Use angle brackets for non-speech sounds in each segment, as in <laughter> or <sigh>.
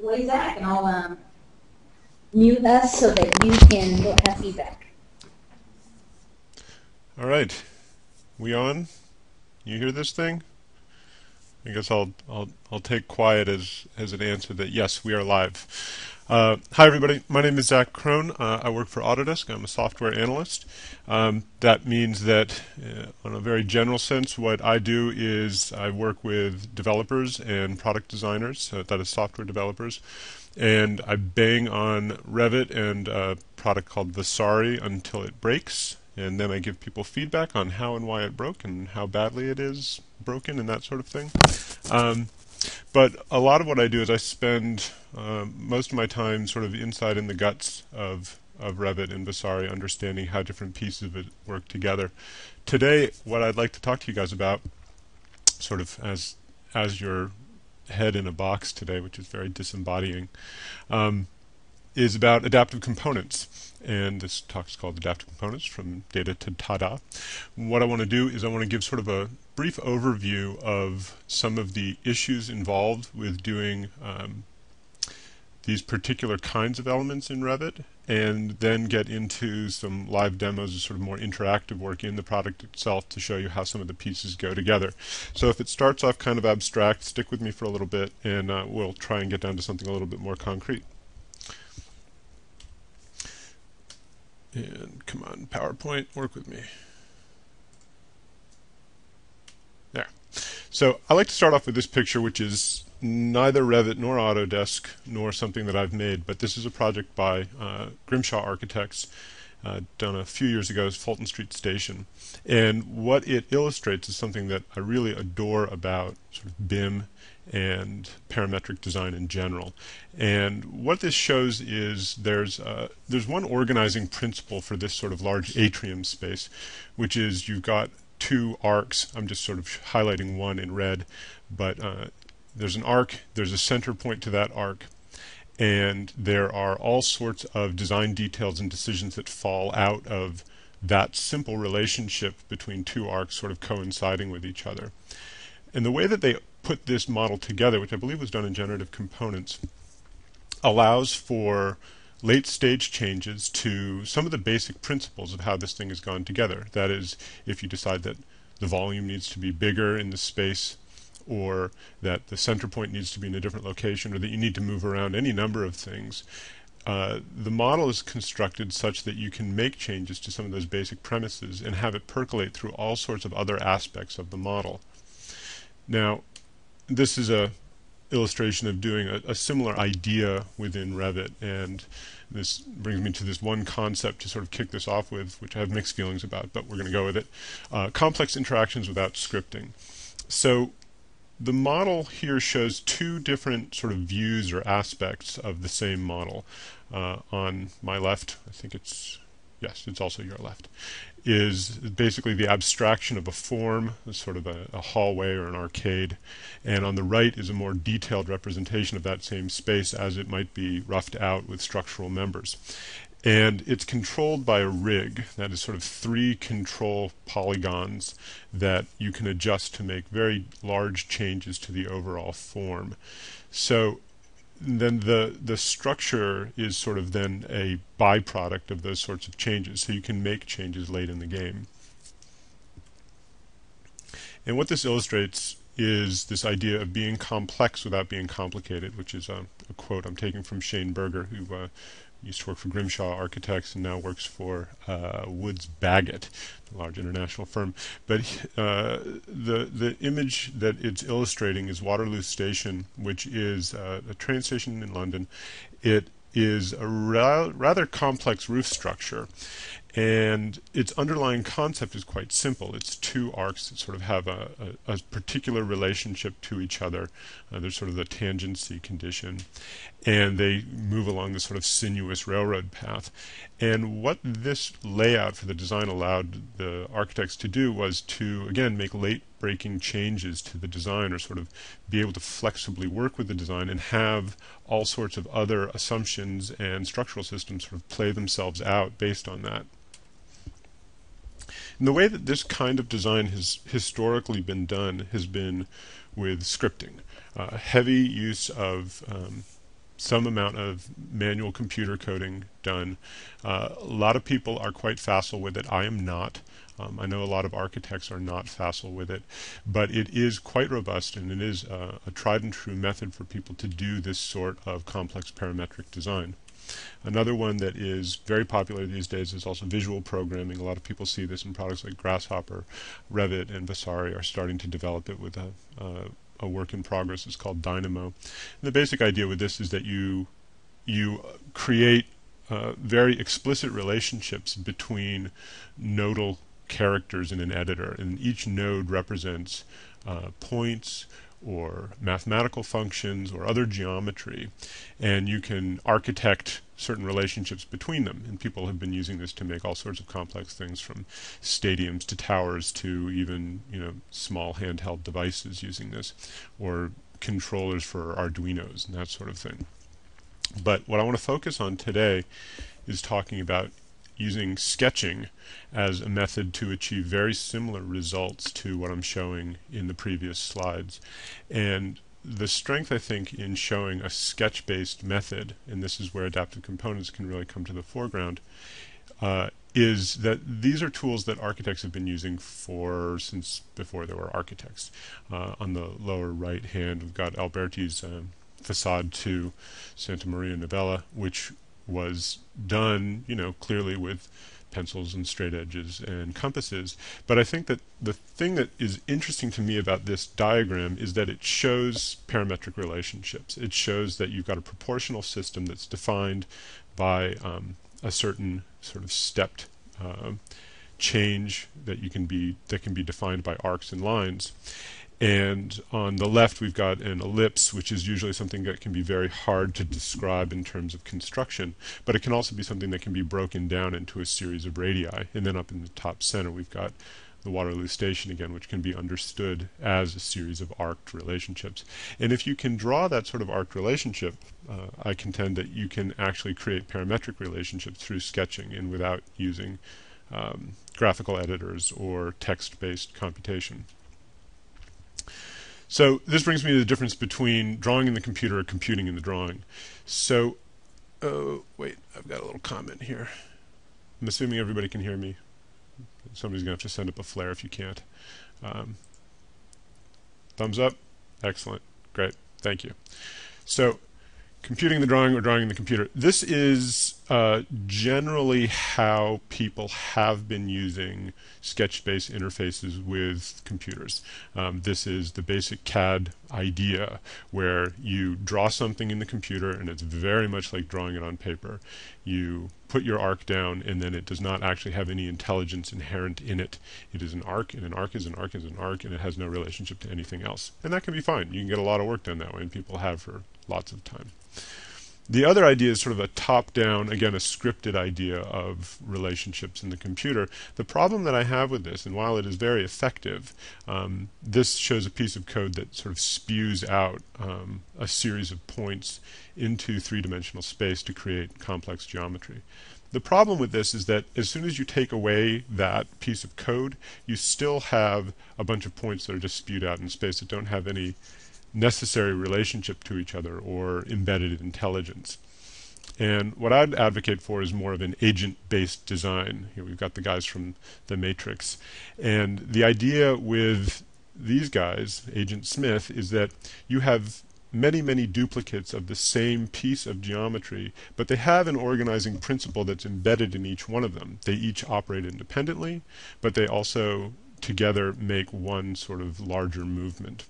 away, Zach, and I'll um, mute us so that you can have feedback. All right, we on? You hear this thing? I guess I'll I'll I'll take quiet as as an answer that yes, we are live. Uh, hi everybody, my name is Zach Kron. Uh, I work for Autodesk. I'm a software analyst. Um, that means that, uh, on a very general sense, what I do is I work with developers and product designers, that is software developers, and I bang on Revit and a product called Vasari until it breaks, and then I give people feedback on how and why it broke and how badly it is broken and that sort of thing. Um, but a lot of what I do is I spend uh, most of my time sort of inside in the guts of of Revit and Vasari, understanding how different pieces of it work together. Today, what I'd like to talk to you guys about, sort of as as your head in a box today, which is very disembodying, um, is about adaptive components. And this talk is called Adaptive Components from Data to Tada. What I want to do is I want to give sort of a brief overview of some of the issues involved with doing um, these particular kinds of elements in Revit and then get into some live demos of sort of more interactive work in the product itself to show you how some of the pieces go together. So if it starts off kind of abstract, stick with me for a little bit and uh, we'll try and get down to something a little bit more concrete. And come on, PowerPoint, work with me. There. So I like to start off with this picture, which is neither Revit nor Autodesk nor something that I've made, but this is a project by uh, Grimshaw Architects uh, done a few years ago as Fulton Street Station. And what it illustrates is something that I really adore about sort of BIM and parametric design in general. And what this shows is there's uh, there's one organizing principle for this sort of large atrium space, which is you've got two arcs. I'm just sort of highlighting one in red, but uh, there's an arc, there's a center point to that arc, and there are all sorts of design details and decisions that fall out of that simple relationship between two arcs sort of coinciding with each other. And the way that they put this model together, which I believe was done in generative components, allows for late stage changes to some of the basic principles of how this thing has gone together. That is, if you decide that the volume needs to be bigger in the space, or that the center point needs to be in a different location, or that you need to move around any number of things. Uh, the model is constructed such that you can make changes to some of those basic premises and have it percolate through all sorts of other aspects of the model. Now, this is a illustration of doing a, a, similar idea within Revit. And this brings me to this one concept to sort of kick this off with, which I have mixed feelings about, but we're going to go with it. Uh, complex interactions without scripting. So the model here shows two different sort of views or aspects of the same model. Uh, on my left, I think it's, yes, it's also your left is basically the abstraction of a form, sort of a, a, hallway or an arcade, and on the right is a more detailed representation of that same space as it might be roughed out with structural members. And it's controlled by a rig, that is sort of three control polygons that you can adjust to make very large changes to the overall form. So then the the structure is sort of then a byproduct of those sorts of changes. So you can make changes late in the game. And what this illustrates is this idea of being complex without being complicated, which is a, a quote I'm taking from Shane Burger, who uh, used to work for Grimshaw Architects and now works for uh, Woods Bagot, a large international firm. But uh, the the image that it's illustrating is Waterloo Station, which is uh, a train station in London. It is a ra rather complex roof structure, and its underlying concept is quite simple. It's two arcs that sort of have a, a, a particular relationship to each other. Uh, there's sort of the tangency condition. And they move along this sort of sinuous railroad path. And what this layout for the design allowed the architects to do was to, again, make late breaking changes to the design or sort of be able to flexibly work with the design and have all sorts of other assumptions and structural systems sort of play themselves out based on that. And the way that this kind of design has historically been done has been with scripting. Uh, heavy use of um, some amount of manual computer coding done. Uh, a lot of people are quite facile with it. I am not. Um, I know a lot of architects are not facile with it, but it is quite robust and it is uh, a tried and true method for people to do this sort of complex parametric design. Another one that is very popular these days is also visual programming. A lot of people see this in products like Grasshopper, Revit, and Vasari are starting to develop it with a, uh, a work in progress. It's called Dynamo. And the basic idea with this is that you you create uh, very explicit relationships between nodal characters in an editor, and each node represents uh, points or mathematical functions or other geometry, and you can architect certain relationships between them. And people have been using this to make all sorts of complex things from stadiums to towers to even, you know, small handheld devices using this or controllers for Arduinos and that sort of thing. But what I want to focus on today is talking about using sketching as a method to achieve very similar results to what I'm showing in the previous slides. And the strength, I think, in showing a sketch-based method, and this is where adaptive components can really come to the foreground, uh, is that these are tools that architects have been using for since before there were architects. Uh, on the lower right hand, we've got Alberti's um, facade to Santa Maria Novella, which was done, you know, clearly with pencils and straight edges and compasses. But I think that the thing that is interesting to me about this diagram is that it shows parametric relationships. It shows that you've got a proportional system that's defined by um, a certain sort of stepped uh, change that you can be that can be defined by arcs and lines. And on the left, we've got an ellipse, which is usually something that can be very hard to describe in terms of construction, but it can also be something that can be broken down into a series of radii. And then up in the top center, we've got the Waterloo Station again, which can be understood as a series of arced relationships. And if you can draw that sort of arced relationship, uh, I contend that you can actually create parametric relationships through sketching and without using um, graphical editors or text-based computation. So this brings me to the difference between drawing in the computer and computing in the drawing. So, oh, wait, I've got a little comment here. I'm assuming everybody can hear me. Somebody's going to have to send up a flare if you can't. Um, thumbs up? Excellent. Great. Thank you. So computing the drawing or drawing in the computer. This is uh, generally how people have been using sketch-based interfaces with computers. Um, this is the basic CAD idea where you draw something in the computer and it's very much like drawing it on paper. You put your arc down and then it does not actually have any intelligence inherent in it. It is an arc and an arc is an arc is an arc and it has no relationship to anything else. And that can be fine. You can get a lot of work done that way and people have for lots of time. The other idea is sort of a top-down, again, a scripted idea of relationships in the computer. The problem that I have with this, and while it is very effective, um, this shows a piece of code that sort of spews out um, a series of points into three-dimensional space to create complex geometry. The problem with this is that as soon as you take away that piece of code, you still have a bunch of points that are just spewed out in space that don't have any necessary relationship to each other or embedded intelligence. And what I'd advocate for is more of an agent-based design. Here we've got the guys from the Matrix. And the idea with these guys, Agent Smith, is that you have many, many duplicates of the same piece of geometry, but they have an organizing principle that's embedded in each one of them. They each operate independently, but they also together make one sort of larger movement.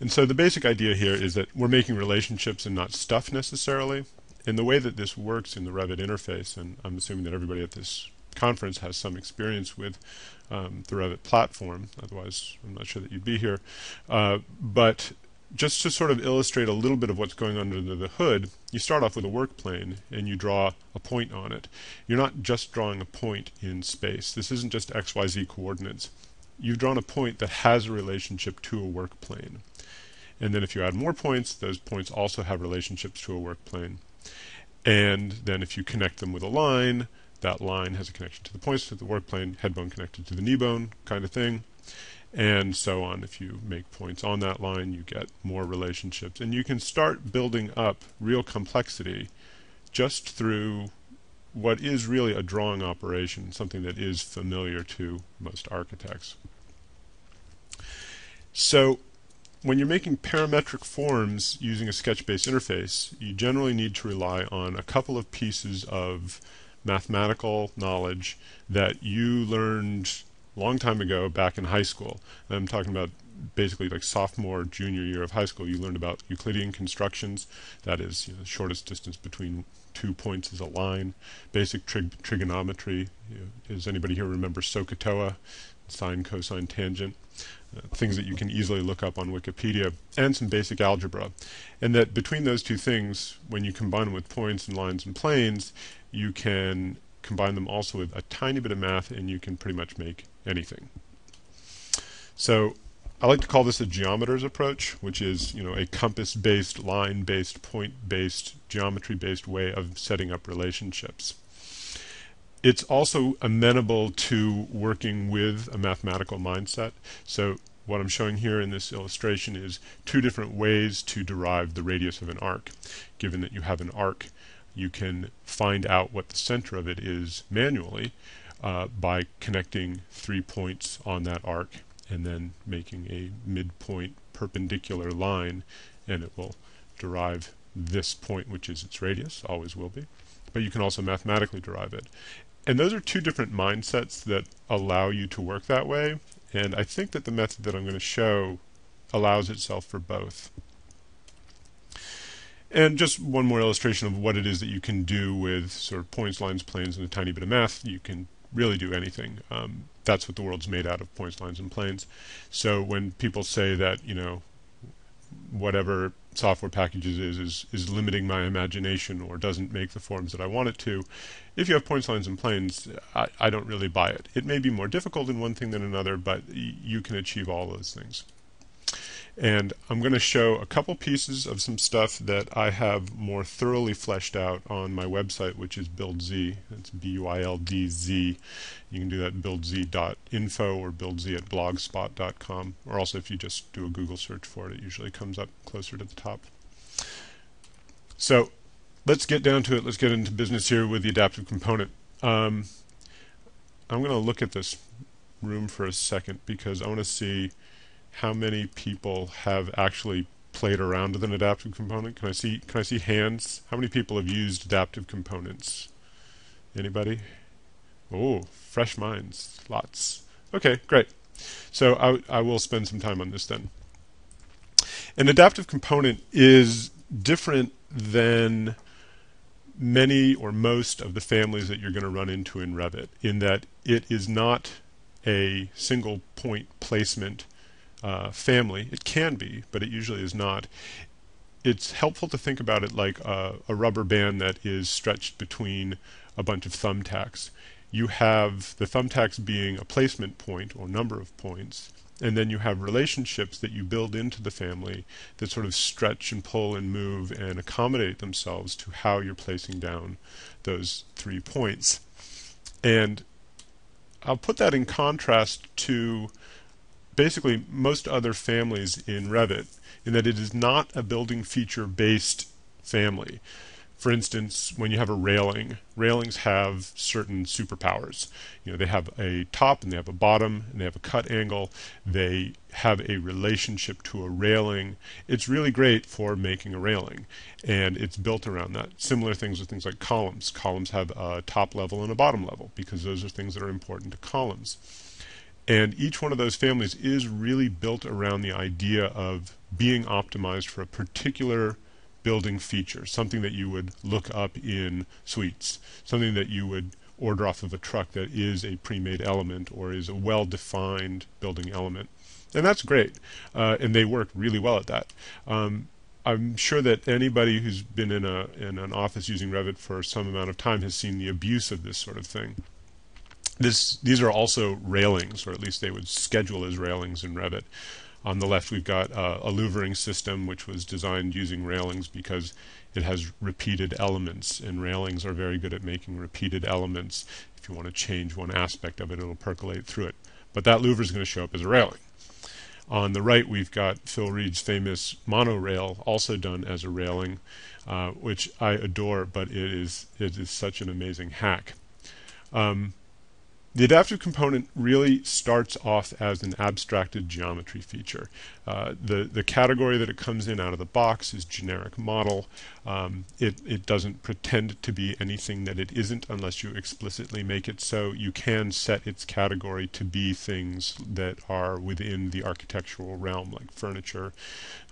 And so the basic idea here is that we're making relationships and not stuff necessarily. And the way that this works in the Revit interface, and I'm assuming that everybody at this conference has some experience with um, the Revit platform, otherwise I'm not sure that you'd be here. Uh, but just to sort of illustrate a little bit of what's going on under the hood, you start off with a work plane and you draw a point on it. You're not just drawing a point in space. This isn't just XYZ coordinates. You've drawn a point that has a relationship to a work plane. And then if you add more points, those points also have relationships to a work plane. And then if you connect them with a line, that line has a connection to the points to the work plane, head bone connected to the knee bone kind of thing. and so on. If you make points on that line, you get more relationships. And you can start building up real complexity just through what is really a drawing operation, something that is familiar to most architects. So when you're making parametric forms using a sketch-based interface, you generally need to rely on a couple of pieces of mathematical knowledge that you learned long time ago back in high school. I'm talking about basically like sophomore, junior year of high school. You learned about Euclidean constructions, that is, you know, the shortest distance between two points is a line. Basic trig trigonometry. You know, does anybody here remember SOHCAHTOA? Sine, cosine, tangent. Uh, things that you can easily look up on Wikipedia, and some basic algebra. And that between those two things, when you combine them with points and lines and planes, you can combine them also with a tiny bit of math and you can pretty much make anything. So I like to call this a geometer's approach, which is you know a compass-based, line-based, point-based, geometry-based way of setting up relationships. It's also amenable to working with a mathematical mindset. So what I'm showing here in this illustration is two different ways to derive the radius of an arc. Given that you have an arc, you can find out what the center of it is manually uh, by connecting three points on that arc and then making a midpoint perpendicular line and it will derive this point which is its radius, always will be. But you can also mathematically derive it. And those are two different mindsets that allow you to work that way. And I think that the method that I'm going to show allows itself for both. And just one more illustration of what it is that you can do with sort of points, lines, planes, and a tiny bit of math. You can really do anything. Um, that's what the world's made out of points, lines, and planes. So when people say that, you know, whatever software packages is, is is limiting my imagination or doesn't make the forms that I want it to. If you have points, lines, and planes, I, I don't really buy it. It may be more difficult in one thing than another, but you can achieve all those things. And I'm going to show a couple pieces of some stuff that I have more thoroughly fleshed out on my website, which is BuildZ. It's B-U-I-L-D-Z. You can do that at buildz.info or buildz at blogspot.com. Or also if you just do a Google search for it, it usually comes up closer to the top. So let's get down to it. Let's get into business here with the adaptive component. Um, I'm going to look at this room for a second because I want to see how many people have actually played around with an adaptive component? Can I see can I see hands? How many people have used adaptive components? Anybody? Oh, fresh minds. Lots. Okay, great. So I, I will spend some time on this then. An adaptive component is different than many or most of the families that you're going to run into in Revit in that it is not a single point placement uh, family. It can be, but it usually is not. It's helpful to think about it like a, a rubber band that is stretched between a bunch of thumbtacks. You have the thumbtacks being a placement point or number of points, and then you have relationships that you build into the family that sort of stretch and pull and move and accommodate themselves to how you're placing down those three points. And I'll put that in contrast to basically most other families in Revit in that it is not a building feature based family. For instance, when you have a railing, railings have certain superpowers. You know, they have a top and they have a bottom and they have a cut angle. They have a relationship to a railing. It's really great for making a railing and it's built around that. Similar things with things like columns. Columns have a top level and a bottom level because those are things that are important to columns. And each one of those families is really built around the idea of being optimized for a particular building feature, something that you would look up in Sweets, something that you would order off of a truck that is a pre-made element or is a well-defined building element. And that's great. Uh, and they work really well at that. Um, I'm sure that anybody who's been in a in an office using Revit for some amount of time has seen the abuse of this sort of thing. This, these are also railings, or at least they would schedule as railings in Revit. On the left, we've got uh, a louvering system, which was designed using railings because it has repeated elements, and railings are very good at making repeated elements. If you want to change one aspect of it, it'll percolate through it. But that louver is going to show up as a railing. On the right, we've got Phil Read's famous monorail, also done as a railing, uh, which I adore, but it is it is such an amazing hack. Um, the adaptive component really starts off as an abstracted geometry feature. Uh, the, the category that it comes in out of the box is generic model. Um, it, it doesn't pretend to be anything that it isn't unless you explicitly make it so. You can set its category to be things that are within the architectural realm, like furniture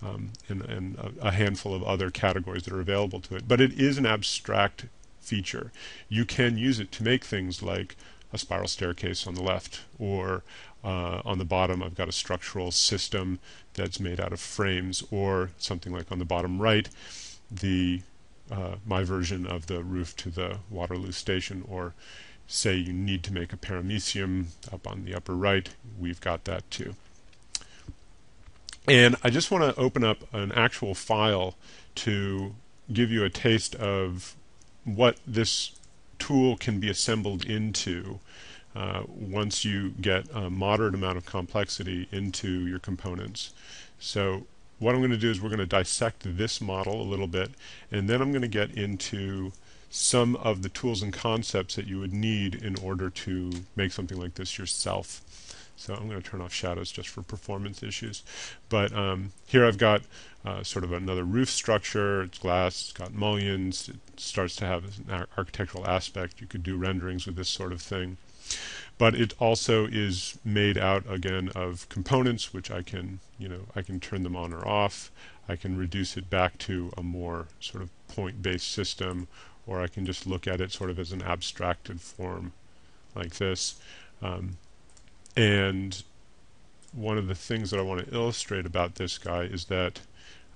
um, and, and a, a handful of other categories that are available to it. But it is an abstract feature. You can use it to make things like a spiral staircase on the left, or uh, on the bottom I've got a structural system that's made out of frames, or something like on the bottom right, the uh, my version of the roof to the Waterloo station, or say you need to make a paramecium up on the upper right, we've got that too. And I just want to open up an actual file to give you a taste of what this tool can be assembled into uh, once you get a moderate amount of complexity into your components. So what I'm going to do is we're going to dissect this model a little bit and then I'm going to get into some of the tools and concepts that you would need in order to make something like this yourself. So I'm going to turn off shadows just for performance issues. But um, here I've got uh, sort of another roof structure. It's glass, it's got mullions. It starts to have an architectural aspect. You could do renderings with this sort of thing. But it also is made out again of components, which I can, you know, I can turn them on or off. I can reduce it back to a more sort of point-based system, or I can just look at it sort of as an abstracted form like this. Um, and one of the things that I want to illustrate about this guy is that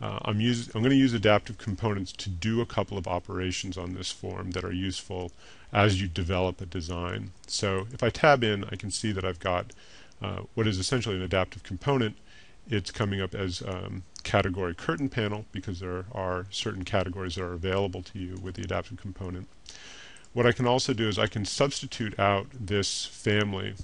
uh, I'm, use, I'm going to use adaptive components to do a couple of operations on this form that are useful as you develop a design. So if I tab in, I can see that I've got uh, what is essentially an adaptive component. It's coming up as um, category curtain panel because there are certain categories that are available to you with the adaptive component. What I can also do is I can substitute out this family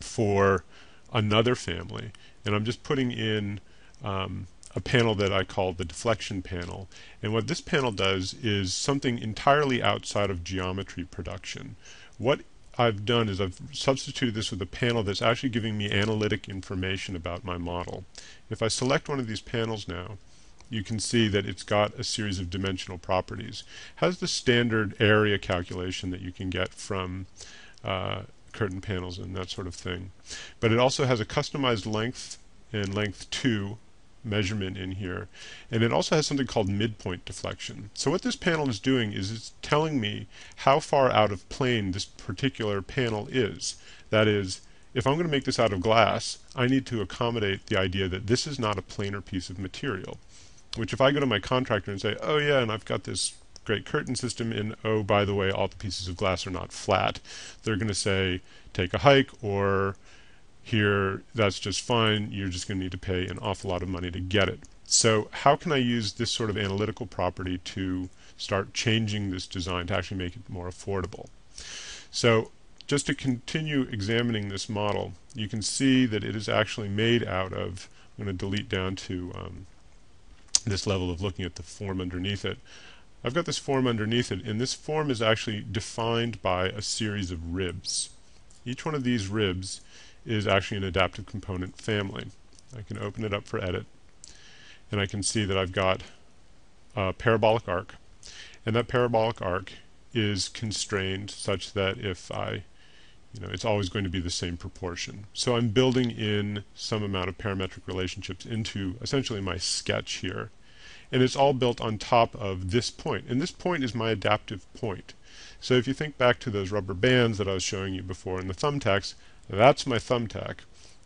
for another family. And I'm just putting in um, a panel that I call the deflection panel. And what this panel does is something entirely outside of geometry production. What I've done is I've substituted this with a panel that's actually giving me analytic information about my model. If I select one of these panels now, you can see that it's got a series of dimensional properties. Has the standard area calculation that you can get from uh, curtain panels and that sort of thing. But it also has a customized length and length 2 measurement in here. And it also has something called midpoint deflection. So what this panel is doing is it's telling me how far out of plane this particular panel is. That is, if I'm going to make this out of glass, I need to accommodate the idea that this is not a planar piece of material. Which if I go to my contractor and say, oh yeah, and I've got this great curtain system and oh by the way all the pieces of glass are not flat. They're going to say take a hike or here that's just fine. You're just going to need to pay an awful lot of money to get it. So how can I use this sort of analytical property to start changing this design to actually make it more affordable? So just to continue examining this model you can see that it is actually made out of I'm going to delete down to um, this level of looking at the form underneath it I've got this form underneath it, and this form is actually defined by a series of ribs. Each one of these ribs is actually an adaptive component family. I can open it up for edit, and I can see that I've got a parabolic arc, and that parabolic arc is constrained such that if I you know, it's always going to be the same proportion. So I'm building in some amount of parametric relationships into essentially my sketch here and it's all built on top of this point. And this point is my adaptive point. So if you think back to those rubber bands that I was showing you before in the thumbtacks, that's my thumbtack.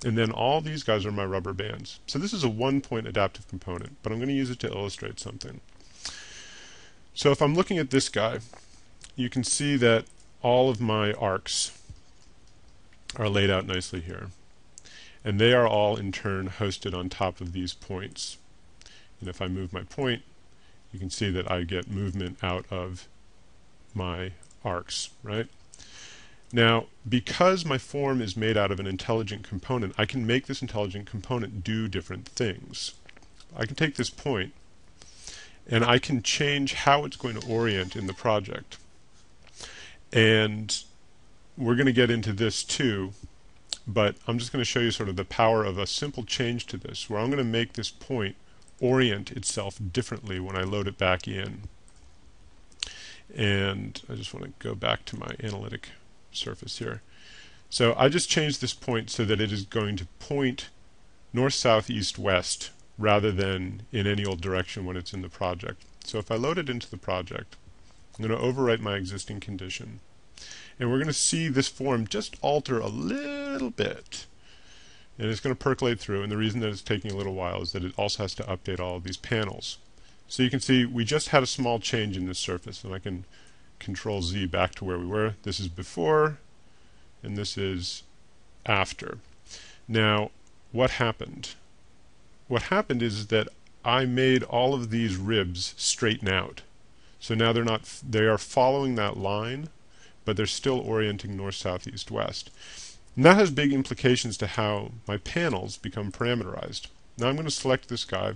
And then all these guys are my rubber bands. So this is a one-point adaptive component, but I'm going to use it to illustrate something. So if I'm looking at this guy, you can see that all of my arcs are laid out nicely here. And they are all in turn hosted on top of these points. And if I move my point, you can see that I get movement out of my arcs, right? Now, because my form is made out of an intelligent component, I can make this intelligent component do different things. I can take this point and I can change how it's going to orient in the project. And we're going to get into this too, but I'm just going to show you sort of the power of a simple change to this, where I'm going to make this point orient itself differently when I load it back in. And I just want to go back to my analytic surface here. So I just changed this point so that it is going to point north, south, east, west rather than in any old direction when it's in the project. So if I load it into the project, I'm going to overwrite my existing condition. And we're going to see this form just alter a little bit. And it's going to percolate through. And the reason that it's taking a little while is that it also has to update all of these panels. So you can see we just had a small change in this surface. And I can control Z back to where we were. This is before, and this is after. Now, what happened? What happened is that I made all of these ribs straighten out. So now they're not, they are following that line, but they're still orienting north, south, east, west. And that has big implications to how my panels become parameterized. Now I'm going to select this guy,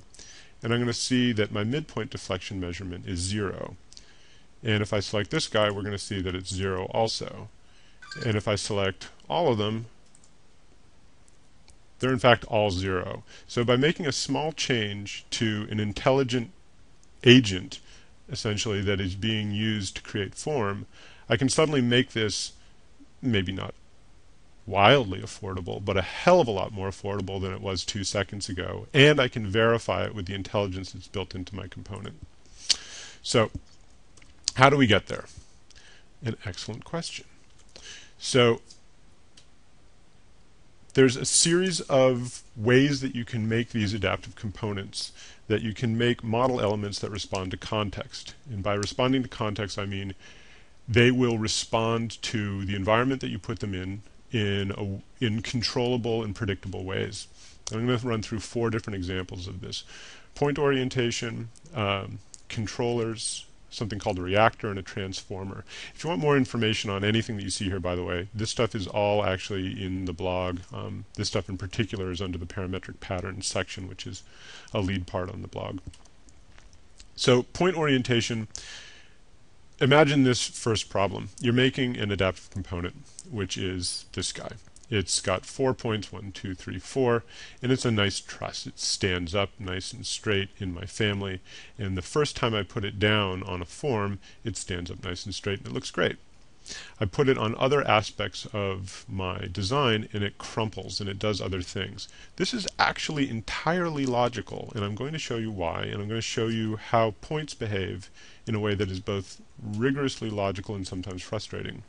and I'm going to see that my midpoint deflection measurement is zero. And if I select this guy, we're going to see that it's 0 also. And if I select all of them, they're in fact all 0. So by making a small change to an intelligent agent, essentially, that is being used to create form, I can suddenly make this maybe not wildly affordable, but a hell of a lot more affordable than it was two seconds ago. And I can verify it with the intelligence that's built into my component. So how do we get there? An excellent question. So there's a series of ways that you can make these adaptive components that you can make model elements that respond to context. And by responding to context, I mean they will respond to the environment that you put them in in, a, in controllable and predictable ways. I'm going to run through four different examples of this. Point orientation, um, controllers, something called a reactor and a transformer. If you want more information on anything that you see here, by the way, this stuff is all actually in the blog. Um, this stuff in particular is under the parametric patterns section, which is a lead part on the blog. So point orientation, imagine this first problem. You're making an adaptive component, which is this guy. It's got four points, one, two, three, four, and it's a nice truss. It stands up nice and straight in my family, and the first time I put it down on a form, it stands up nice and straight, and it looks great. I put it on other aspects of my design, and it crumples, and it does other things. This is actually entirely logical, and I'm going to show you why, and I'm going to show you how points behave in a way that is both rigorously logical and sometimes frustrating.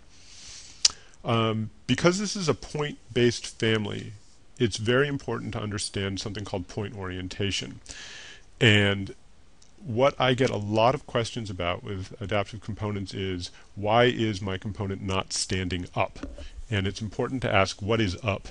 Um, because this is a point-based family, it's very important to understand something called point orientation. And what I get a lot of questions about with adaptive components is why is my component not standing up? And it's important to ask what is up?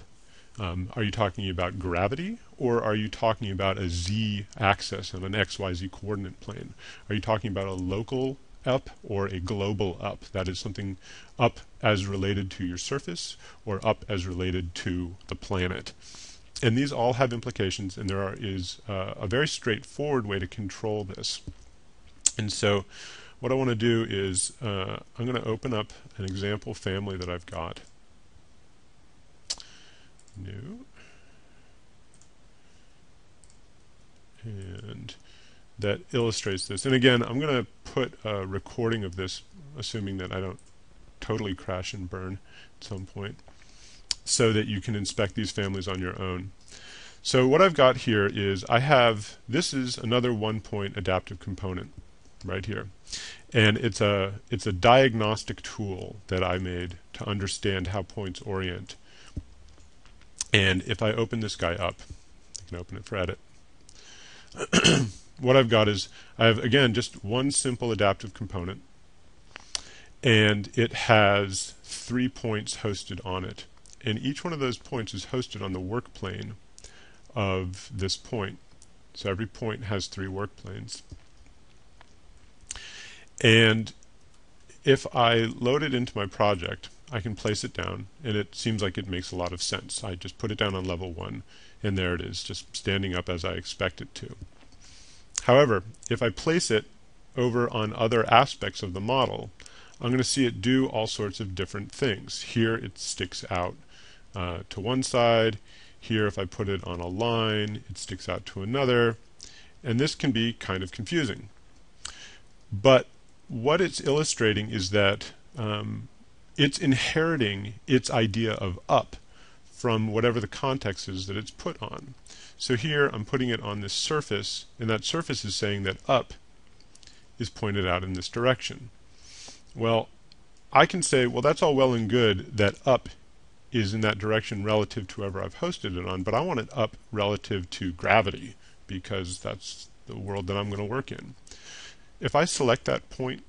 Um, are you talking about gravity or are you talking about a z axis on an xyz coordinate plane? Are you talking about a local up or a global up. That is something up as related to your surface or up as related to the planet. And these all have implications, and there are, is uh, a very straightforward way to control this. And so, what I want to do is uh, I'm going to open up an example family that I've got. New. And that illustrates this. And again, I'm going to put a recording of this, assuming that I don't totally crash and burn at some point, so that you can inspect these families on your own. So what I've got here is I have, this is another one point adaptive component right here. And it's a, it's a diagnostic tool that I made to understand how points orient. And if I open this guy up, I can open it for edit. <clears throat> what I've got is I have again just one simple adaptive component and it has three points hosted on it. And each one of those points is hosted on the work plane of this point. So every point has three work planes. And if I load it into my project I can place it down, and it seems like it makes a lot of sense. I just put it down on level 1, and there it is, just standing up as I expect it to. However, if I place it over on other aspects of the model, I'm going to see it do all sorts of different things. Here it sticks out uh, to one side. Here, if I put it on a line, it sticks out to another. And this can be kind of confusing. But what it's illustrating is that um, it's inheriting its idea of up from whatever the context is that it's put on. So here I'm putting it on this surface, and that surface is saying that up is pointed out in this direction. Well, I can say, well, that's all well and good that up is in that direction relative to whoever I've hosted it on, but I want it up relative to gravity because that's the world that I'm going to work in. If I select that point,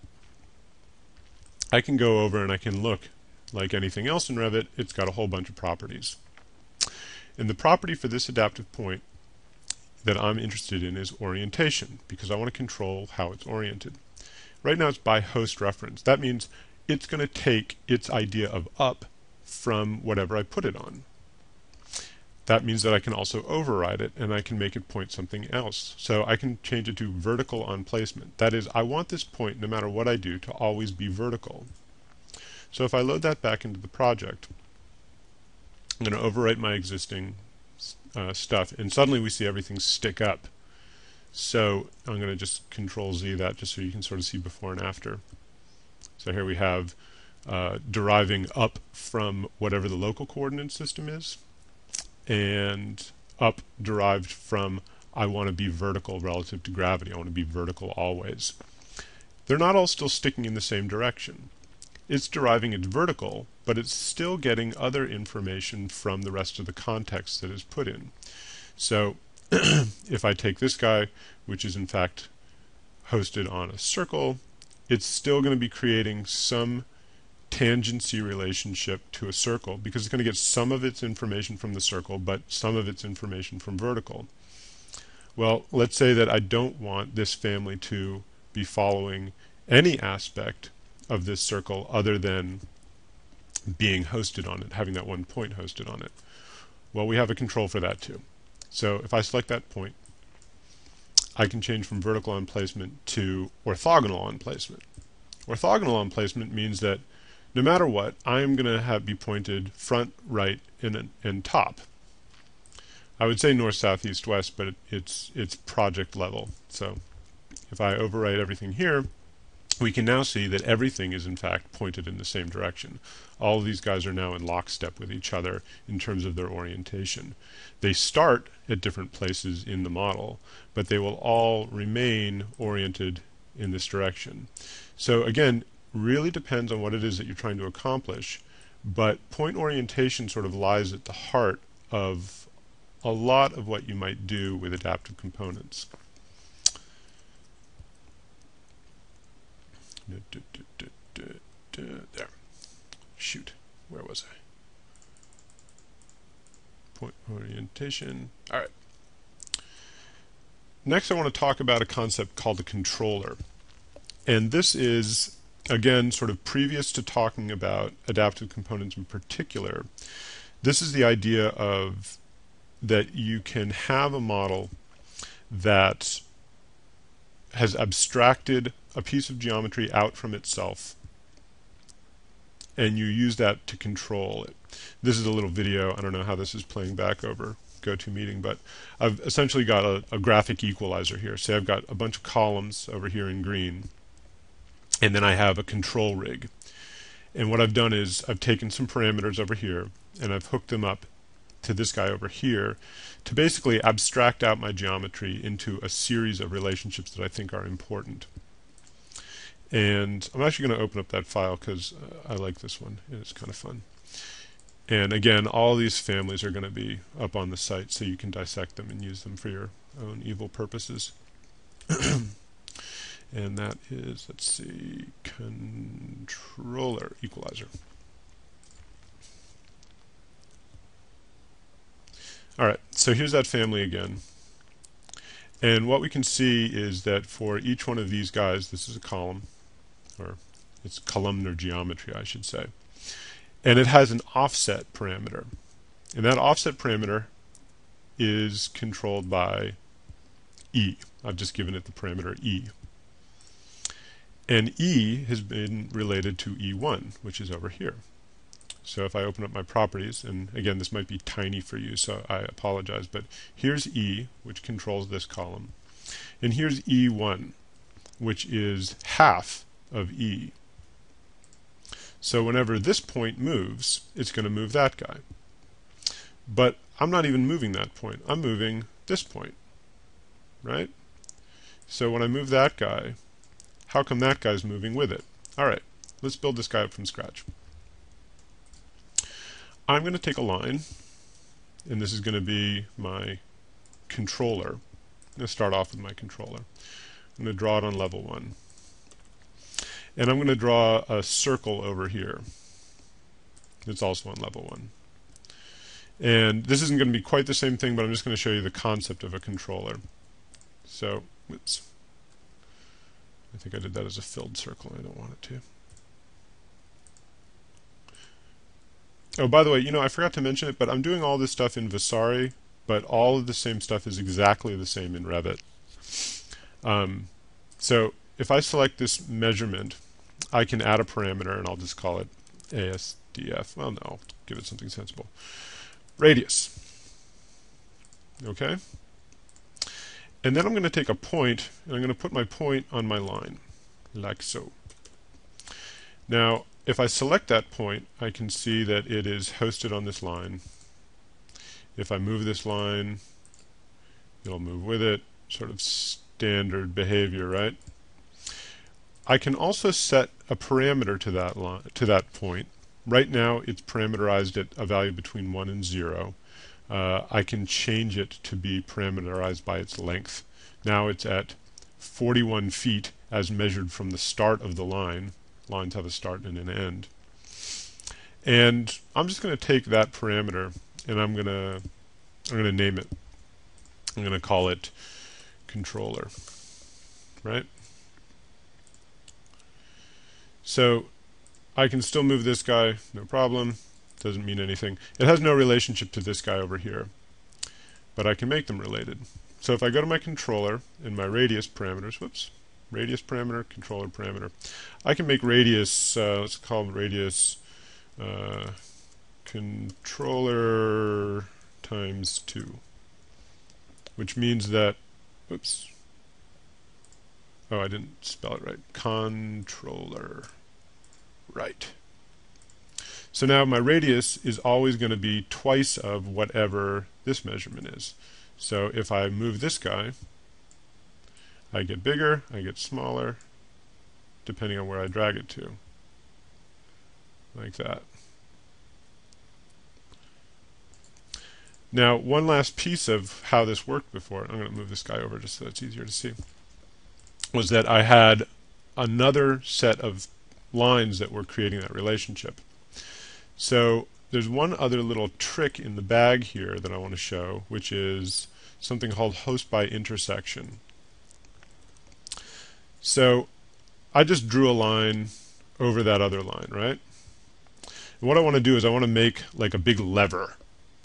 I can go over and I can look like anything else in Revit, it's got a whole bunch of properties. And the property for this adaptive point that I'm interested in is orientation because I want to control how it's oriented. Right now it's by host reference. That means it's going to take its idea of up from whatever I put it on. That means that I can also override it and I can make it point something else. So I can change it to vertical on placement. That is, I want this point, no matter what I do, to always be vertical. So if I load that back into the project, I'm going to overwrite my existing uh, stuff, and suddenly we see everything stick up. So I'm going to just Control Z that just so you can sort of see before and after. So here we have uh, deriving up from whatever the local coordinate system is, and up derived from I want to be vertical relative to gravity. I want to be vertical always. They're not all still sticking in the same direction. It's deriving its vertical, but it's still getting other information from the rest of the context that is put in. So <clears throat> if I take this guy, which is in fact hosted on a circle, it's still going to be creating some tangency relationship to a circle because it's going to get some of its information from the circle, but some of its information from vertical. Well, let's say that I don't want this family to be following any aspect of this circle other than being hosted on it, having that one point hosted on it. Well, we have a control for that too. So if I select that point, I can change from vertical on placement to orthogonal on placement. Orthogonal on placement means that no matter what, I'm going to have be pointed front, right, and, and top. I would say north, south, east, west, but it, it's it's project level. So if I overwrite everything here, we can now see that everything is in fact pointed in the same direction. All of these guys are now in lockstep with each other in terms of their orientation. They start at different places in the model, but they will all remain oriented in this direction. So again, really depends on what it is that you're trying to accomplish, but point orientation sort of lies at the heart of a lot of what you might do with adaptive components. There. Shoot. Where was I? Point orientation. All right. Next, I want to talk about a concept called a controller. And this is, again, sort of previous to talking about adaptive components in particular. This is the idea of that you can have a model that has abstracted a piece of geometry out from itself and you use that to control it. This is a little video. I don't know how this is playing back over GoToMeeting, but I've essentially got a, a graphic equalizer here. Say I've got a bunch of columns over here in green, and then I have a control rig. And what I've done is I've taken some parameters over here and I've hooked them up to this guy over here to basically abstract out my geometry into a series of relationships that I think are important. And I'm actually going to open up that file because uh, I like this one. It's kind of fun. And again, all these families are going to be up on the site so you can dissect them and use them for your own evil purposes. <clears throat> and that is, let's see, controller equalizer. All right, so here's that family again. And what we can see is that for each one of these guys, this is a column, or it's columnar geometry, I should say. And it has an offset parameter. And that offset parameter is controlled by E. I've just given it the parameter E. And E has been related to E1, which is over here. So if I open up my properties, and again, this might be tiny for you, so I apologize, but here's E, which controls this column. And here's E1, which is half of E. So whenever this point moves, it's going to move that guy. But I'm not even moving that point. I'm moving this point, right? So when I move that guy, how come that guy's moving with it? All right, let's build this guy up from scratch. I'm going to take a line, and this is going to be my controller. I'm going to start off with my controller. I'm going to draw it on level 1. And I'm going to draw a circle over here. It's also on level 1. And this isn't going to be quite the same thing, but I'm just going to show you the concept of a controller. So, oops. I think I did that as a filled circle. I don't want it to. Oh, by the way, you know, I forgot to mention it, but I'm doing all this stuff in Vasari, but all of the same stuff is exactly the same in Revit. Um, so if I select this measurement, I can add a parameter, and I'll just call it ASDF. Well, no, I'll give it something sensible. Radius. Okay? And then I'm going to take a point, and I'm going to put my point on my line, like so. Now, if I select that point, I can see that it is hosted on this line. If I move this line, it'll move with it, sort of standard behavior, right? I can also set a parameter to that line, to that point. Right now, it's parameterized at a value between 1 and 0. Uh, I can change it to be parameterized by its length. Now it's at 41 feet as measured from the start of the line lines have a start and an end. And I'm just going to take that parameter and I'm going to I'm going to name it. I'm going to call it controller. Right? So I can still move this guy, no problem. Doesn't mean anything. It has no relationship to this guy over here. But I can make them related. So if I go to my controller and my radius parameters, whoops, radius parameter, controller parameter. I can make radius, uh, let's call it radius uh, controller times 2, which means that, whoops, oh, I didn't spell it right, controller, right. So now my radius is always going to be twice of whatever this measurement is. So if I move this guy, I get bigger, I get smaller, depending on where I drag it to. Like that. Now, one last piece of how this worked before, I'm going to move this guy over just so it's easier to see, was that I had another set of lines that were creating that relationship. So there's one other little trick in the bag here that I want to show, which is something called host by intersection. So I just drew a line over that other line, right? And what I want to do is I want to make like a big lever,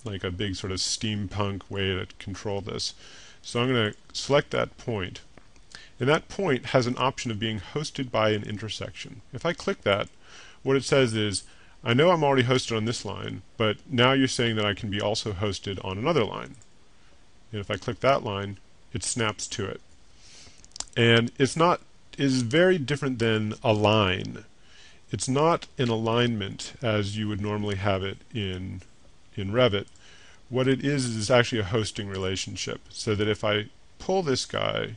like a big sort of steampunk way to control this. So I'm going to select that point, and that point has an option of being hosted by an intersection. If I click that, what it says is, I know I'm already hosted on this line, but now you're saying that I can be also hosted on another line. And if I click that line, it snaps to it. And it's not is very different than a line. It's not an alignment as you would normally have it in in Revit. What it is is actually a hosting relationship. So that if I pull this guy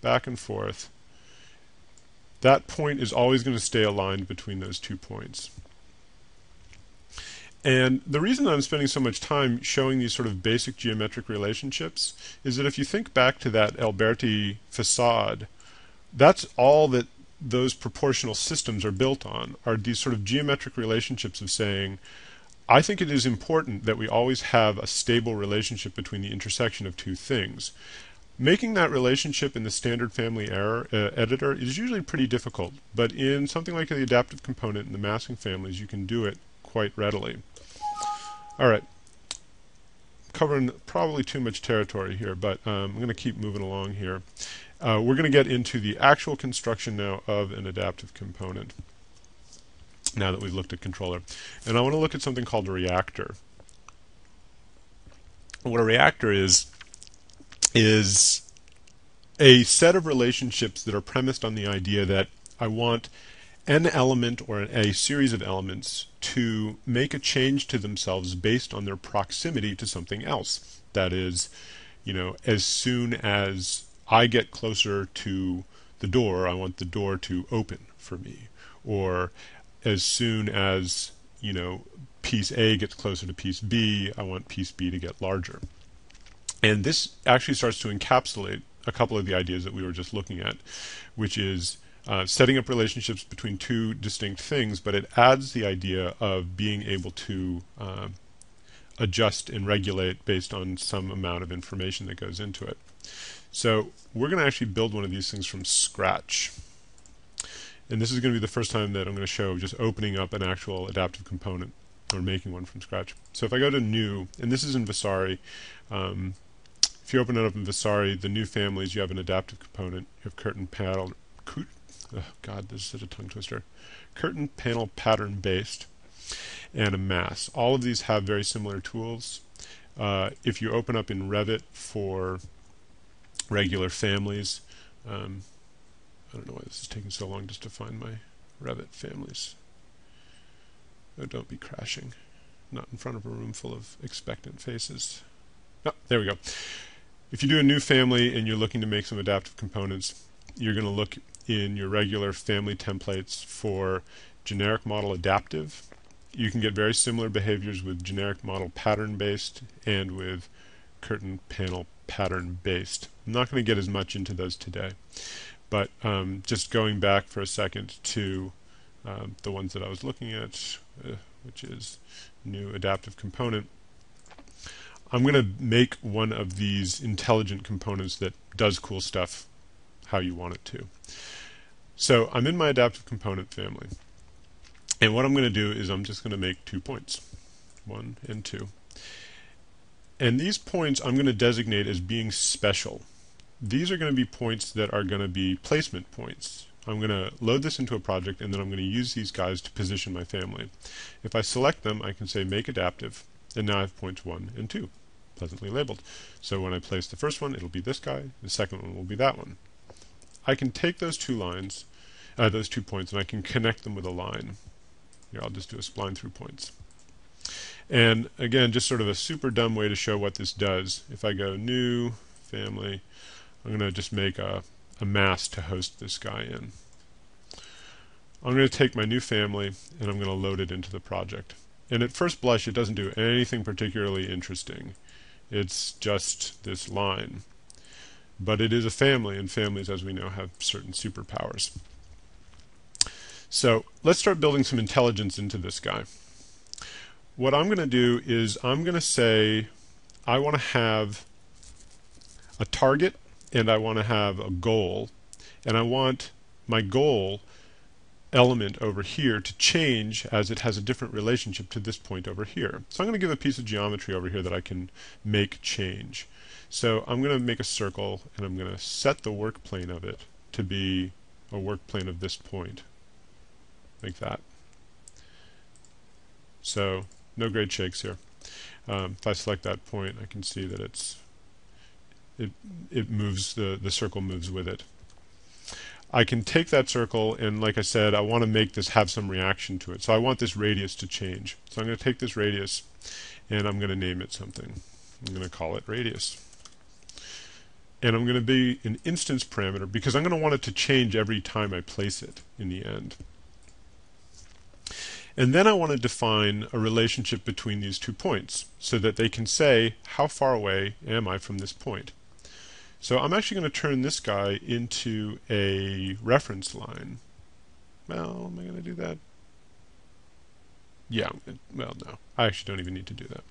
back and forth, that point is always going to stay aligned between those two points. And the reason I'm spending so much time showing these sort of basic geometric relationships is that if you think back to that Alberti facade, that's all that those proportional systems are built on are these sort of geometric relationships of saying I think it is important that we always have a stable relationship between the intersection of two things. Making that relationship in the standard family error uh, editor is usually pretty difficult, but in something like the adaptive component and the massing families, you can do it quite readily. All right, covering probably too much territory here, but um, I'm going to keep moving along here. Uh, we're going to get into the actual construction now of an adaptive component now that we've looked at controller. And I want to look at something called a reactor. What a reactor is, is a set of relationships that are premised on the idea that I want an element or a series of elements to make a change to themselves based on their proximity to something else. That is, you know, as soon as I get closer to the door, I want the door to open for me. Or as soon as, you know, piece A gets closer to piece B, I want piece B to get larger. And this actually starts to encapsulate a couple of the ideas that we were just looking at, which is uh, setting up relationships between two distinct things, but it adds the idea of being able to uh, adjust and regulate based on some amount of information that goes into it. So we're going to actually build one of these things from scratch. And this is going to be the first time that I'm going to show just opening up an actual adaptive component or making one from scratch. So if I go to new, and this is in Vasari, um, if you open it up in Vasari, the new families, you have an adaptive component, you have curtain panel, oh God, this is a tongue twister. Curtain panel pattern based and a mass. All of these have very similar tools. Uh, if you open up in Revit for regular families, um, I don't know why this is taking so long just to find my Revit families. Oh, don't be crashing. Not in front of a room full of expectant faces. Oh, there we go. If you do a new family and you're looking to make some adaptive components, you're going to look in your regular family templates for generic model adaptive. You can get very similar behaviors with generic model pattern based and with curtain panel pattern based. I'm not going to get as much into those today, but um, just going back for a second to um, the ones that I was looking at, uh, which is new adaptive component. I'm going to make one of these intelligent components that does cool stuff how you want it to. So I'm in my adaptive component family. And what I'm going to do is I'm just going to make two points, one and two. And these points I'm going to designate as being special. These are going to be points that are going to be placement points. I'm going to load this into a project and then I'm going to use these guys to position my family. If I select them, I can say make adaptive, and now I have points 1 and 2, pleasantly labeled. So when I place the first one, it'll be this guy, the second one will be that one. I can take those two lines uh, those two points, and I can connect them with a line. Here, I'll just do a spline through points. And again, just sort of a super dumb way to show what this does. If I go new, family, I'm going to just make a, a mass to host this guy in. I'm going to take my new family and I'm going to load it into the project. And at first blush, it doesn't do anything particularly interesting. It's just this line. But it is a family, and families, as we know, have certain superpowers. So let's start building some intelligence into this guy. What I'm going to do is I'm going to say I want to have a target and I want to have a goal and I want my goal element over here to change as it has a different relationship to this point over here. So I'm going to give a piece of geometry over here that I can make change. So I'm going to make a circle and I'm going to set the work plane of it to be a work plane of this point like that. So no grade shakes here. Um, if I select that point, I can see that it's it it moves the the circle moves with it. I can take that circle and like I said, I want to make this have some reaction to it. So I want this radius to change. So I'm going to take this radius and I'm going to name it something. I'm going to call it radius. And I'm going to be an instance parameter because I'm going to want it to change every time I place it in the end. And then I want to define a relationship between these two points so that they can say, how far away am I from this point? So I'm actually going to turn this guy into a reference line. Well, am I going to do that? Yeah, well, no. I actually don't even need to do that.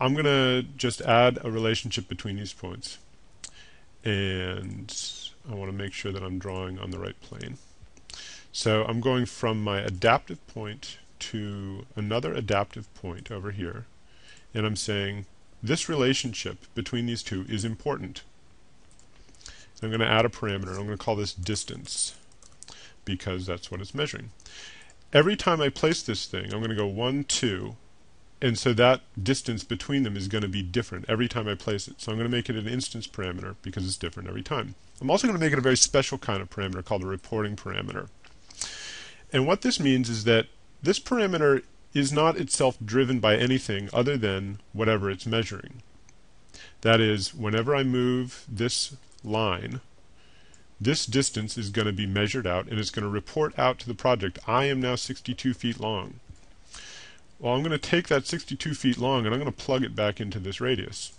I'm going to just add a relationship between these points. And I want to make sure that I'm drawing on the right plane. So I'm going from my adaptive point to another adaptive point over here, and I'm saying this relationship between these two is important. I'm going to add a parameter. I'm going to call this distance because that's what it's measuring. Every time I place this thing, I'm going to go 1, 2, and so that distance between them is going to be different every time I place it. So I'm going to make it an instance parameter because it's different every time. I'm also going to make it a very special kind of parameter called a reporting parameter. And what this means is that this parameter is not itself driven by anything other than whatever it's measuring. That is, whenever I move this line, this distance is going to be measured out and it's going to report out to the project, I am now 62 feet long. Well, I'm going to take that 62 feet long and I'm going to plug it back into this radius.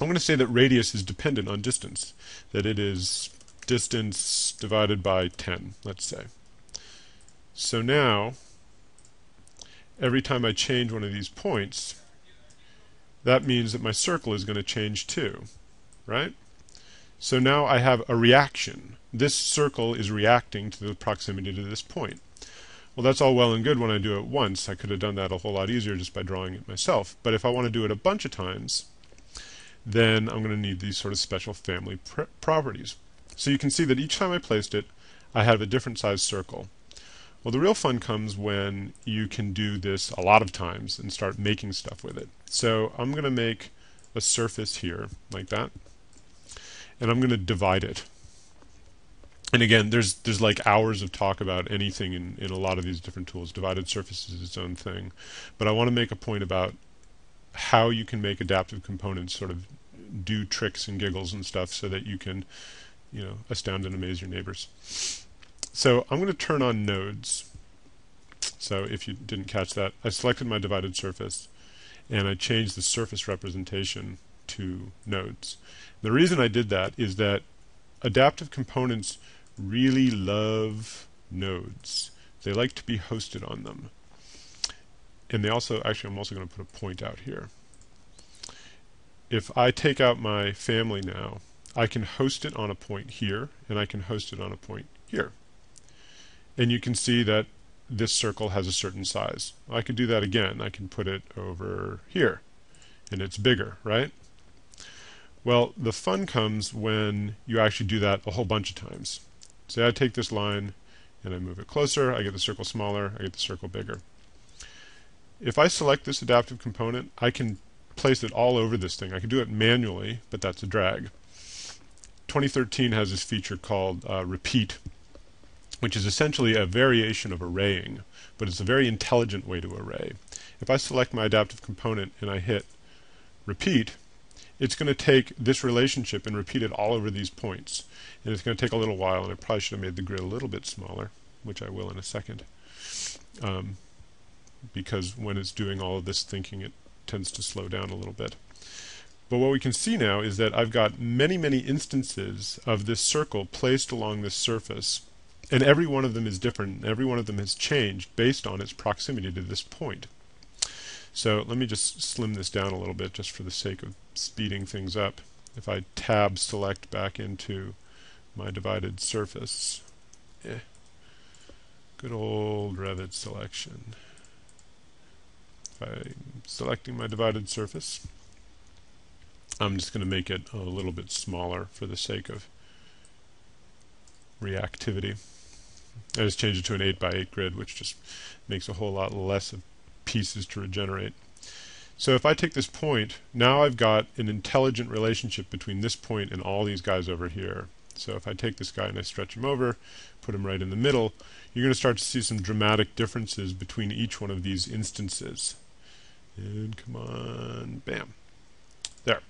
I'm going to say that radius is dependent on distance, that it is distance divided by 10, let's say. So now, every time I change one of these points, that means that my circle is going to change too, right? So now I have a reaction. This circle is reacting to the proximity to this point. Well, that's all well and good when I do it once. I could have done that a whole lot easier just by drawing it myself. But if I want to do it a bunch of times, then I'm going to need these sort of special family pr properties. So you can see that each time I placed it, I have a different size circle. Well, the real fun comes when you can do this a lot of times and start making stuff with it. So I'm going to make a surface here, like that, and I'm going to divide it and again, there's there's like hours of talk about anything in, in a lot of these different tools. Divided surface is its own thing. But I want to make a point about how you can make adaptive components sort of do tricks and giggles and stuff so that you can, you know, astound and amaze your neighbors. So I'm going to turn on nodes. So if you didn't catch that, I selected my divided surface and I changed the surface representation to nodes. The reason I did that is that adaptive components really love nodes. They like to be hosted on them. And they also, actually, I'm also going to put a point out here. If I take out my family now, I can host it on a point here, and I can host it on a point here. And you can see that this circle has a certain size. I could do that again. I can put it over here, and it's bigger, right? Well, the fun comes when you actually do that a whole bunch of times. Say I take this line and I move it closer, I get the circle smaller, I get the circle bigger. If I select this adaptive component, I can place it all over this thing. I can do it manually, but that's a drag. 2013 has this feature called uh, repeat, which is essentially a variation of arraying, but it's a very intelligent way to array. If I select my adaptive component and I hit repeat, it's going to take this relationship and repeat it all over these points. And it's going to take a little while, and I probably should have made the grid a little bit smaller, which I will in a second. Um, because when it's doing all of this thinking, it tends to slow down a little bit. But what we can see now is that I've got many, many instances of this circle placed along this surface, and every one of them is different. Every one of them has changed based on its proximity to this point. So let me just slim this down a little bit just for the sake of speeding things up. If I tab select back into my divided surface, eh, good old Revit selection. If I'm selecting my divided surface, I'm just going to make it a little bit smaller for the sake of reactivity. I just changed it to an 8 by 8 grid, which just makes a whole lot less of pieces to regenerate. So if I take this point, now I've got an intelligent relationship between this point and all these guys over here. So if I take this guy and I stretch him over, put him right in the middle, you're going to start to see some dramatic differences between each one of these instances. And come on, bam. There.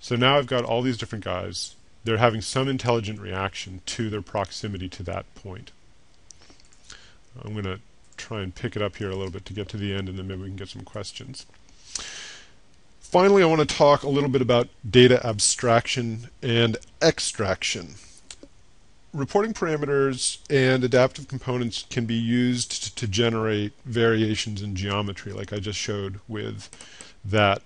So now I've got all these different guys. They're having some intelligent reaction to their proximity to that point. I'm going to try and pick it up here a little bit to get to the end, and then maybe we can get some questions. Finally, I want to talk a little bit about data abstraction and extraction. Reporting parameters and adaptive components can be used to generate variations in geometry, like I just showed with that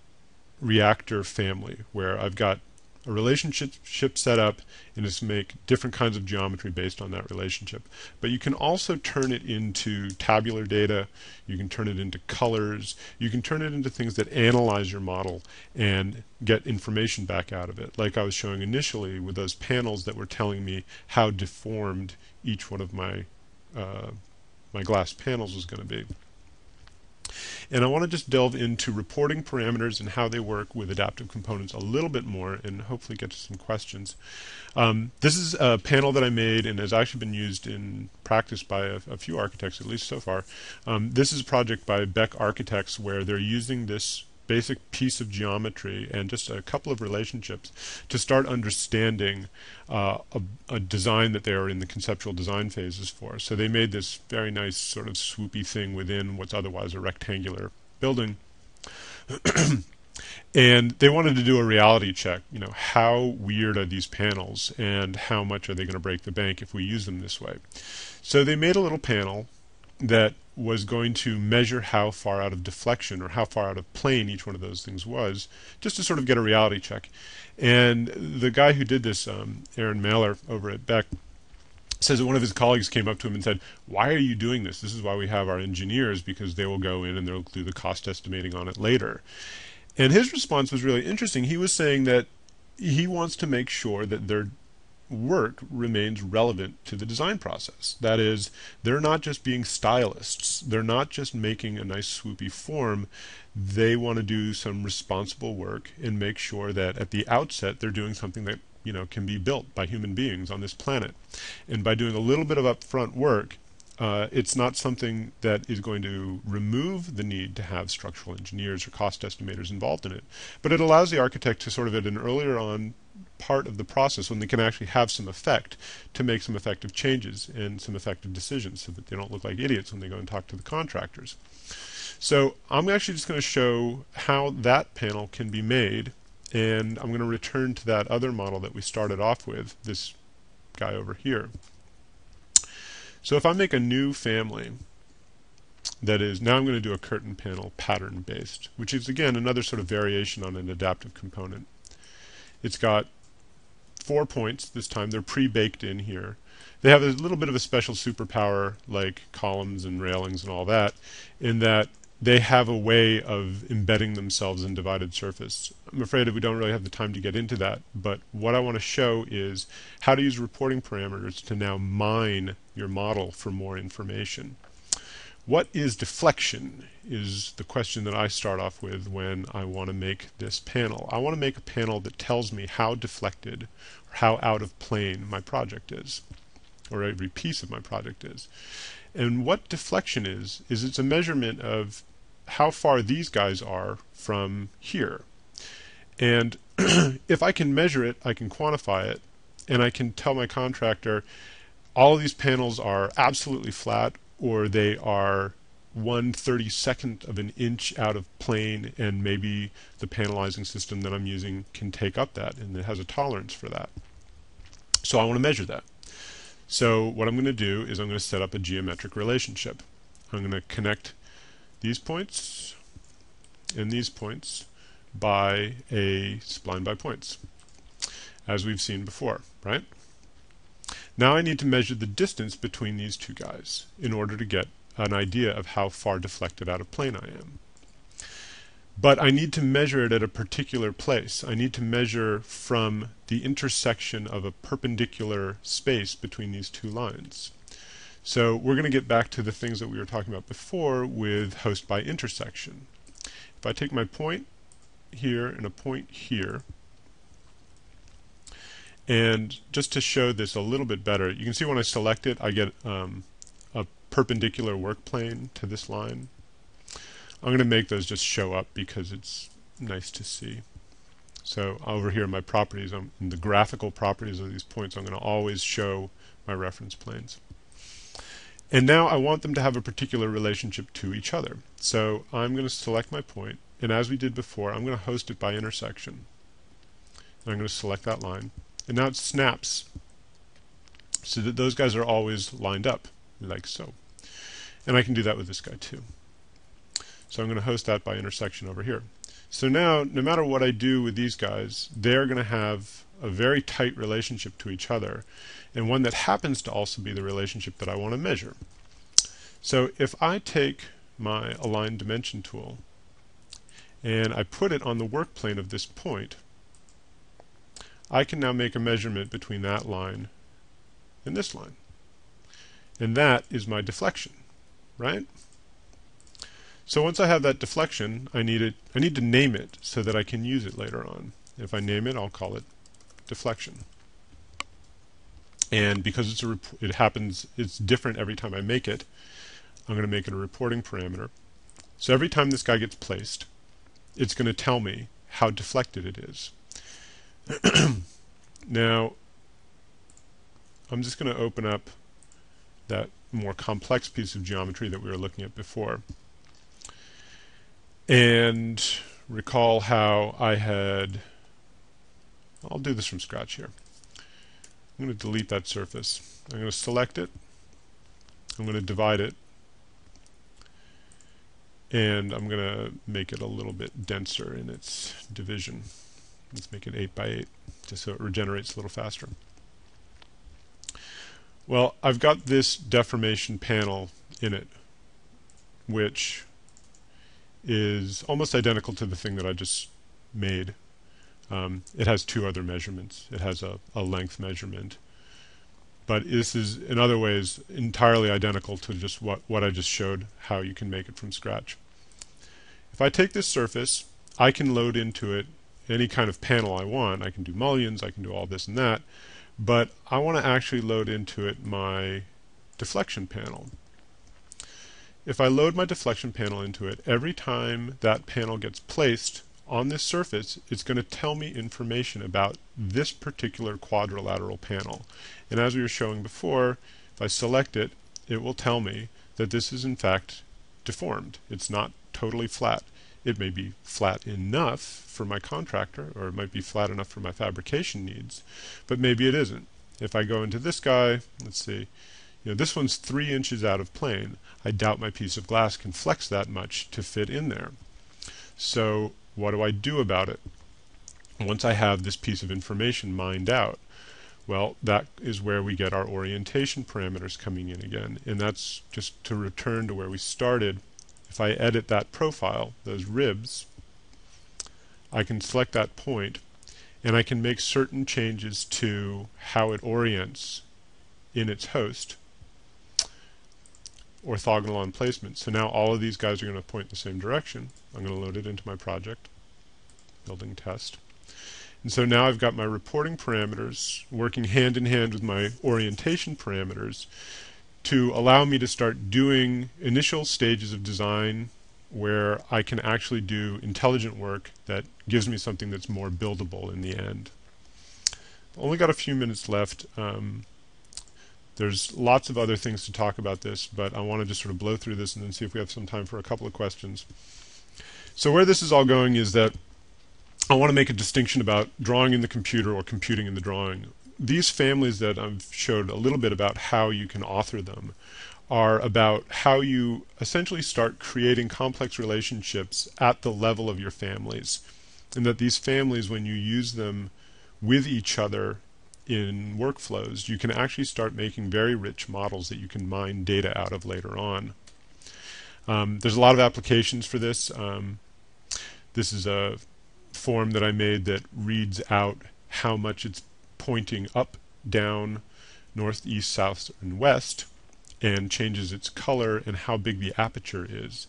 reactor family, where I've got a relationship set up and just make different kinds of geometry based on that relationship. But you can also turn it into tabular data, you can turn it into colors, you can turn it into things that analyze your model and get information back out of it. Like I was showing initially with those panels that were telling me how deformed each one of my uh, my glass panels was going to be. And I want to just delve into reporting parameters and how they work with adaptive components a little bit more and hopefully get to some questions. Um, this is a panel that I made and has actually been used in practice by a, a few architects, at least so far. Um, this is a project by Beck Architects where they're using this basic piece of geometry and just a couple of relationships to start understanding uh, a, a, design that they are in the conceptual design phases for. So they made this very nice sort of swoopy thing within what's otherwise a rectangular building. <clears throat> and they wanted to do a reality check. You know, how weird are these panels and how much are they going to break the bank if we use them this way? So they made a little panel that was going to measure how far out of deflection or how far out of plane each one of those things was, just to sort of get a reality check. And the guy who did this, um, Aaron Mailer over at Beck, says that one of his colleagues came up to him and said, Why are you doing this? This is why we have our engineers, because they will go in and they'll do the cost estimating on it later. And his response was really interesting. He was saying that he wants to make sure that they're work remains relevant to the design process. That is, they're not just being stylists, they're not just making a nice swoopy form. They want to do some responsible work and make sure that at the outset they're doing something that you know can be built by human beings on this planet. And by doing a little bit of upfront work, uh, it's not something that is going to remove the need to have structural engineers or cost estimators involved in it, but it allows the architect to sort of at an earlier on part of the process when they can actually have some effect to make some effective changes and some effective decisions so that they don't look like idiots when they go and talk to the contractors. So I'm actually just going to show how that panel can be made and I'm going to return to that other model that we started off with, this guy over here. So if I make a new family that is, now I'm going to do a curtain panel pattern based, which is again another sort of variation on an adaptive component. It's got four points this time. They're pre-baked in here. They have a little bit of a special superpower like columns and railings and all that in that they have a way of embedding themselves in divided surface. I'm afraid that we don't really have the time to get into that, but what I want to show is how to use reporting parameters to now mine your model for more information. What is deflection is the question that I start off with when I want to make this panel. I want to make a panel that tells me how deflected or how out of plane my project is, or every piece of my project is. And what deflection is, is it's a measurement of how far these guys are from here. And <clears throat> if I can measure it, I can quantify it, and I can tell my contractor all of these panels are absolutely flat or they are one thirty second of an inch out of plane, and maybe the panelizing system that I'm using can take up that, and it has a tolerance for that. So I want to measure that. So what I'm going to do is I'm going to set up a geometric relationship. I'm going to connect these points and these points by a spline by points, as we've seen before, right? Now I need to measure the distance between these two guys in order to get an idea of how far deflected out of plane I am. But I need to measure it at a particular place. I need to measure from the intersection of a perpendicular space between these two lines. So we're going to get back to the things that we were talking about before with host by intersection. If I take my point here and a point here, and just to show this a little bit better, you can see when I select it, I get um, a perpendicular work plane to this line. I'm going to make those just show up because it's nice to see. So over here in my properties, I'm, in the graphical properties of these points, I'm going to always show my reference planes. And now I want them to have a particular relationship to each other. So I'm going to select my point, and as we did before, I'm going to host it by intersection. And I'm going to select that line. And now it snaps so that those guys are always lined up, like so. And I can do that with this guy too. So I'm going to host that by intersection over here. So now, no matter what I do with these guys, they're going to have a very tight relationship to each other, and one that happens to also be the relationship that I want to measure. So if I take my align dimension tool and I put it on the work plane of this point, I can now make a measurement between that line and this line. And that is my deflection, right? So once I have that deflection, I need it I need to name it so that I can use it later on. If I name it, I'll call it deflection. And because it's a it happens it's different every time I make it, I'm going to make it a reporting parameter. So every time this guy gets placed, it's going to tell me how deflected it is. <clears throat> now, I'm just going to open up that more complex piece of geometry that we were looking at before. And recall how I had, I'll do this from scratch here. I'm going to delete that surface. I'm going to select it. I'm going to divide it and I'm going to make it a little bit denser in its division. Let's make it 8 by 8 just so it regenerates a little faster. Well, I've got this deformation panel in it, which is almost identical to the thing that I just made. Um, it has two other measurements. It has a, a length measurement. But this is, in other ways, entirely identical to just what, what I just showed, how you can make it from scratch. If I take this surface, I can load into it any kind of panel I want. I can do mullions, I can do all this and that, but I want to actually load into it my deflection panel. If I load my deflection panel into it, every time that panel gets placed on this surface, it's going to tell me information about this particular quadrilateral panel. And as we were showing before, if I select it, it will tell me that this is in fact deformed. It's not totally flat. It may be flat enough for my contractor, or it might be flat enough for my fabrication needs, but maybe it isn't. If I go into this guy, let's see, you know, this one's three inches out of plane. I doubt my piece of glass can flex that much to fit in there. So what do I do about it? Once I have this piece of information mined out, well, that is where we get our orientation parameters coming in again. And that's just to return to where we started if I edit that profile, those ribs, I can select that point and I can make certain changes to how it orients in its host orthogonal on placement. So now all of these guys are going to point in the same direction. I'm going to load it into my project, building test. And so now I've got my reporting parameters working hand in hand with my orientation parameters to allow me to start doing initial stages of design where I can actually do intelligent work that gives me something that's more buildable in the end. Only got a few minutes left. Um, there's lots of other things to talk about this, but I want to just sort of blow through this and then see if we have some time for a couple of questions. So where this is all going is that I want to make a distinction about drawing in the computer or computing in the drawing these families that I've showed a little bit about how you can author them are about how you essentially start creating complex relationships at the level of your families. And that these families, when you use them with each other in workflows, you can actually start making very rich models that you can mine data out of later on. Um, there's a lot of applications for this. Um, this is a form that I made that reads out how much it's pointing up, down, north, east, south, and west, and changes its color and how big the aperture is.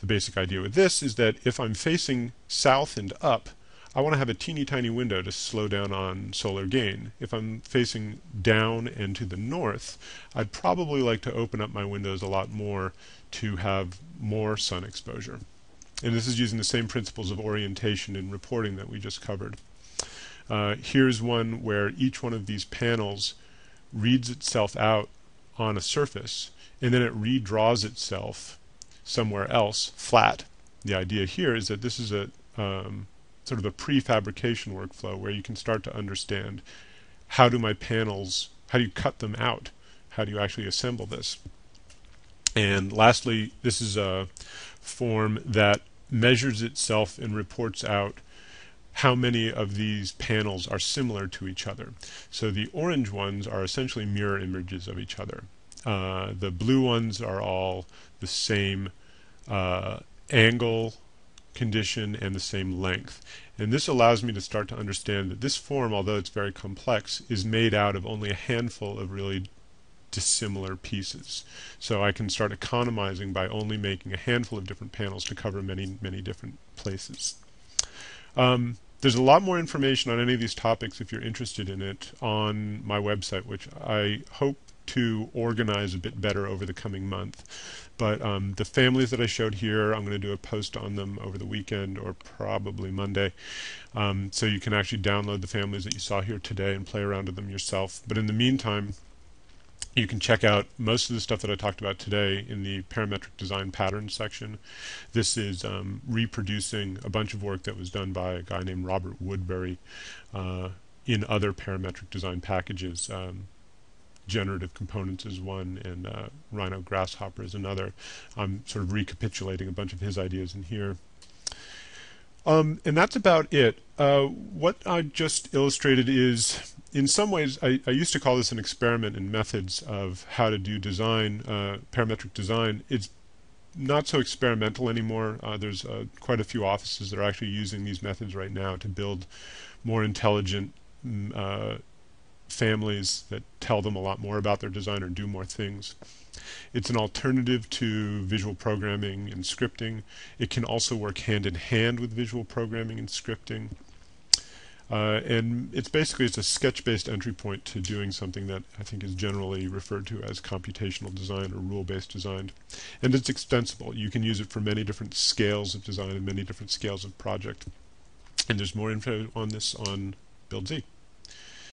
The basic idea with this is that if I'm facing south and up, I want to have a teeny tiny window to slow down on solar gain. If I'm facing down and to the north, I'd probably like to open up my windows a lot more to have more sun exposure. And this is using the same principles of orientation and reporting that we just covered. Uh, here's one where each one of these panels reads itself out on a surface and then it redraws itself somewhere else flat. The idea here is that this is a um, sort of a prefabrication workflow where you can start to understand how do my panels, how do you cut them out? How do you actually assemble this? And lastly, this is a form that measures itself and reports out how many of these panels are similar to each other. So the orange ones are essentially mirror images of each other. Uh, the blue ones are all the same uh, angle condition and the same length. And this allows me to start to understand that this form, although it's very complex, is made out of only a handful of really dissimilar pieces. So I can start economizing by only making a handful of different panels to cover many, many different places. Um, there's a lot more information on any of these topics if you're interested in it on my website, which I hope to organize a bit better over the coming month. But um, the families that I showed here, I'm going to do a post on them over the weekend or probably Monday. Um, so you can actually download the families that you saw here today and play around with them yourself. But in the meantime, you can check out most of the stuff that I talked about today in the parametric design patterns section. This is um, reproducing a bunch of work that was done by a guy named Robert Woodbury uh, in other parametric design packages. Um, generative components is one, and uh, Rhino Grasshopper is another. I'm sort of recapitulating a bunch of his ideas in here. Um, and that's about it. Uh, what I just illustrated is, in some ways, I, I, used to call this an experiment in methods of how to do design, uh, parametric design. It's not so experimental anymore. Uh, there's uh, quite a few offices that are actually using these methods right now to build more intelligent mm, uh, families that tell them a lot more about their design or do more things. It's an alternative to visual programming and scripting. It can also work hand in hand with visual programming and scripting. Uh, and it's basically it's a sketch-based entry point to doing something that I think is generally referred to as computational design or rule-based design. And it's extensible. You can use it for many different scales of design and many different scales of project. And there's more info on this on BuildZ.